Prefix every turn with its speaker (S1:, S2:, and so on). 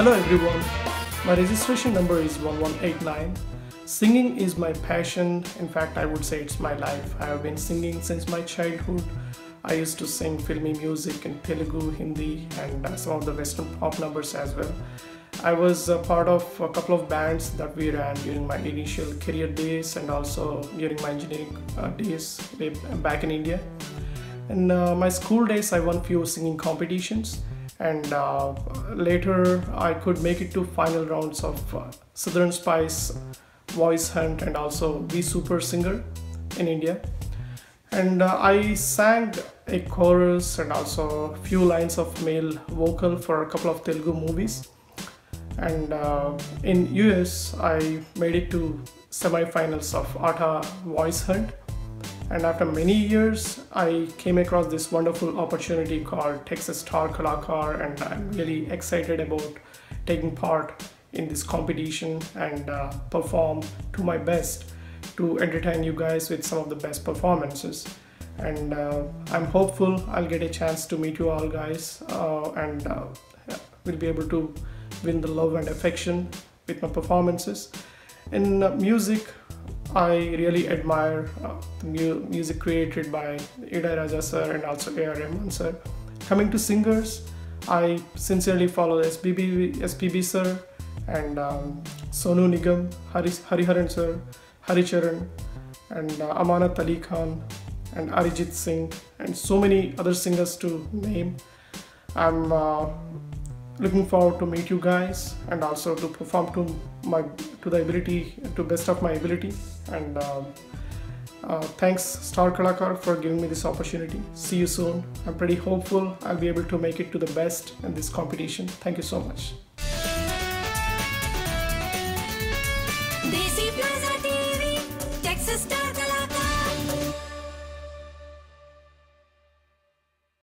S1: Hello everyone, my registration number is 1189. Singing is my passion, in fact, I would say it's my life. I have been singing since my childhood. I used to sing filmy music in Telugu, Hindi, and uh, some of the Western pop numbers as well. I was a part of a couple of bands that we ran during my initial career days and also during my engineering uh, days back in India. In uh, my school days, I won few singing competitions and uh, later I could make it to final rounds of uh, Southern Spice, Voice Hunt, and also Be Super Singer in India. And uh, I sang a chorus and also a few lines of male vocal for a couple of Telugu movies. And uh, in US, I made it to semi-finals of ATA Voice Hunt and after many years, I came across this wonderful opportunity called Texas Star Kalakaar, and I'm really excited about taking part in this competition and uh, perform to my best to entertain you guys with some of the best performances. And uh, I'm hopeful I'll get a chance to meet you all guys uh, and uh, we'll be able to win the love and affection with my performances. In uh, music, I really admire uh, the mu- music created by Raja sir and also A.R. Rahman sir. Coming to singers, I sincerely follow SPB, SPB sir and um, Sonu Nigam, Hari, Hariharan sir, Haricharan, and uh, Amanat Ali Khan, and Arijit Singh, and so many other singers to name. I'm uh, looking forward to meet you guys and also to perform to my to the ability to best of my ability. And uh, uh, thanks star kalakaar for giving me this opportunity. See you soon. I'm pretty hopeful i'll be able to make it to the best in this competition. Thank you so much